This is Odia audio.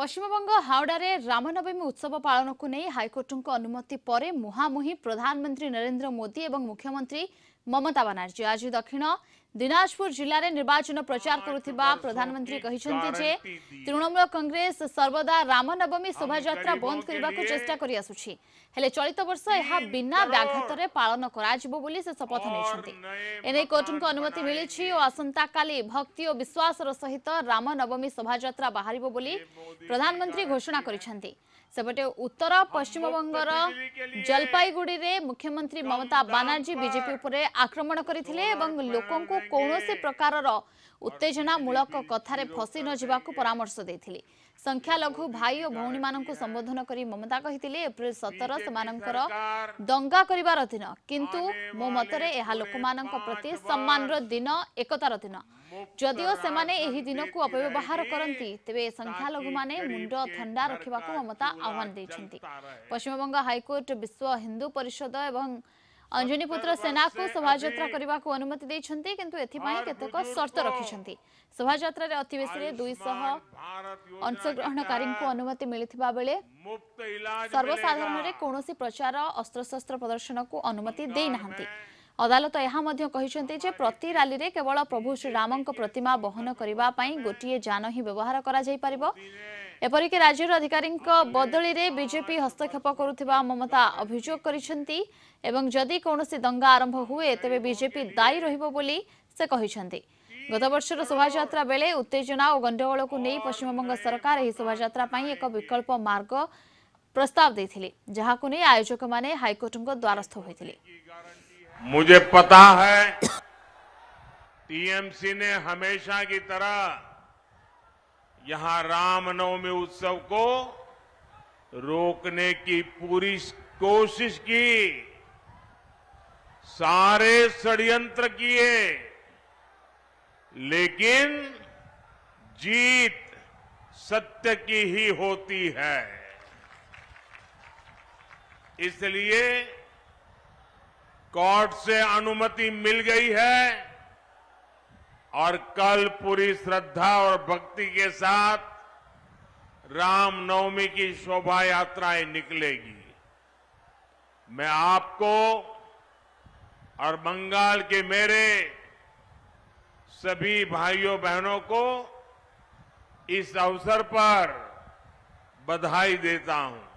ପଶ୍ଚିମବଙ୍ଗ ହାଓଡାରେ ରାମନବମୀ ଉତ୍ସବ ପାଳନକୁ ନେଇ ହାଇକୋର୍ଟଙ୍କ ଅନୁମତି ପରେ ମୁହାଁମୁହିଁ ପ୍ରଧାନମନ୍ତ୍ରୀ ନରେନ୍ଦ୍ର ମୋଦି ଏବଂ ମୁଖ୍ୟମନ୍ତ୍ରୀ ମମତା ବାନାର୍ଜୀ ଆଜି ଦକ୍ଷିଣ ଦିନାଜପୁର ଜିଲ୍ଲାରେ ନିର୍ବାଚନ ପ୍ରଚାର କରୁଥିବା ପ୍ରଧାନମନ୍ତ୍ରୀ କହିଛନ୍ତି ଯେ ତୃଣମୂଳ କଂଗ୍ରେସ ସର୍ବଦା ରାମନବମୀ ଶୋଭାଯାତ୍ରା ବନ୍ଦ କରିବାକୁ ଚେଷ୍ଟା କରିଆସୁଛି ହେଲେ ଚଳିତ ବର୍ଷ ଏହା ବିନା ବ୍ୟାଘାତରେ ପାଳନ କରାଯିବ ବୋଲି ସେ ଶପଥ ନେଇଛନ୍ତି। ଏନେଇ କୋର୍ଟଙ୍କ ଅନୁମତି ମିଳିଛି ଓ ଆସନ୍ତାକାଲି ଭକ୍ତି ଓ ବିଶ୍ୱାସର ସହିତ ରାମନବମୀ ଶୋଭାଯାତ୍ରା ବାହାରିବ ବୋଲି ପ୍ରଧାନମନ୍ତ୍ରୀ ଘୋଷଣା କରିଛନ୍ତି। ସେପଟେ ଉତ୍ତର ପଶ୍ଚିମବଙ୍ଗର ଜଲପାଇଗୁଡିରେ ମୁଖ୍ୟମନ୍ତ୍ରୀ ମମତା ବାନାର୍ଜୀ ବିଜେପି ଉପରେ ଆକ୍ରମଣ କରିଥିଲେ ଏବଂ ଲୋକଙ୍କୁ କୌଣସି ପ୍ରକାରର ଉତ୍ତେଜନାମୂଳକ କଥାରେ ଫସି ନ ଯିବାକୁ ପରାମର୍ଶ ଦେଇଥିଲେ। ସଂଖ୍ୟାଲଘୁ ଭାଇ ଓ ଭଉଣୀମାନଙ୍କୁ ସମ୍ବୋଧନ କରି ମମତା କହିଥିଲେ ଏପ୍ରିଲ ସତର ସେମାନଙ୍କର ଦଙ୍ଗା କରିବାର ଦିନ। କିନ୍ତୁ ମୋ ମତରେ ଏହା ଲୋକମାନଙ୍କ ପ୍ରତି ସମ୍ମାନର ଦିନ ଏକତାର ଦିନ। ଯଦିଓ ସେମାନେ ଏହି ଦିନକୁ ଅପବ୍ୟବହାର କରନ୍ତି ତେବେ ସଂଖ୍ୟାଲଘୁମାନେ ମୁଣ୍ଡ ଥଣ୍ଡା ରଖିବାକୁ ମମତା ଆହ୍ୱାନ ଦେଇଛନ୍ତି। ପଶ୍ଚିମବଙ୍ଗ ହାଇକୋର୍ଟ ବିଶ୍ୱ ହିନ୍ଦୁ ପରିଷଦ ଏବଂ ଅଞ୍ଜନୀପୁତ୍ର ସେନାକୁ ଶୋଭାଯାତ୍ରା କରିବାକୁ ଅନୁମତି ଦେଇଛନ୍ତି କିନ୍ତୁ ଏଥିପାଇଁ କେତେକ ସର୍ତ୍ତ ରଖିଛନ୍ତି। ଶୋଭାଯାତ୍ରାରେ ଅତି ବେଶୀରେ ଦୁଇଶହ ଅଂଶଗ୍ରହଣକାରୀଙ୍କୁ ଅନୁମତି ମିଳିଥିବା ବେଳେ ସର୍ବସାଧାରଣରେ କୌଣସି ପ୍ରଚାର ଅସ୍ତ୍ରଶସ୍ତ୍ର ପ୍ରଦର୍ଶନକୁ ଅନୁମତି ଦେଇନାହାନ୍ତି। ଅଦାଲତ ଏହା ମଧ୍ୟ କହିଛନ୍ତି ଯେ ପ୍ରତି ରାଲିରେ କେବଳ ପ୍ରଭୁ ଶ୍ରୀରାମଙ୍କ ପ୍ରତିମା ବହନ କରିବା ପାଇଁ ଗୋଟିଏ ଯାନ ହିଁ ବ୍ୟବହାର କରାଯାଇପାରିବ। ଏପରିକି ରାଜ୍ୟର ଅଧିକାରୀଙ୍କ ବଦଳିରେ ବିଜେପି ହସ୍ତକ୍ଷେପ କରୁଥିବା ମମତା ଅଭିଯୋଗ କରିଛନ୍ତି ଏବଂ ଯଦି କୌଣସି ଦଙ୍ଗା ଆରମ୍ଭ ହୁଏ ତେବେ ବିଜେପି ଦାୟୀ ରହିବ ବୋଲି ସେ କହିଛନ୍ତି। ଗତବର୍ଷର ଶୋଭାଯାତ୍ରା ବେଳେ ଉତ୍ତେଜନା ଓ ଗଣ୍ଡଗୋଳକୁ ନେଇ ପଶ୍ଚିମବଙ୍ଗ ସରକାର ଏହି ଶୋଭାଯାତ୍ରା ପାଇଁ ଏକ ବିକଳ୍ପ ମାର୍ଗ ପ୍ରସ୍ତାବ ଦେଇଥିଲେ ଯାହାକୁ ନେଇ ଆୟୋଜକମାନେ ହାଇକୋର୍ଟଙ୍କ ଦ୍ୱାରସ୍ଥ ହୋଇଥିଲେ। मुझे पता है, टीएमसी ने हमेशा की तरह यहाँ रामनवमी उत्सव को रोकने की पूरी कोशिश की। सारे षड्यंत्र किए, लेकिन जीत सत्य की ही होती है। इसलिए कोर्ट से अनुमति मिल गई है। और कल पूरी श्रद्धा और भक्ति के साथ रामनवमी की शोभा यात्राएँ निकलेगी। मैं आपको और बंगाल के मेरे सभी भाइयों बहनों को इस अवसर पर बधाई देता हूँ।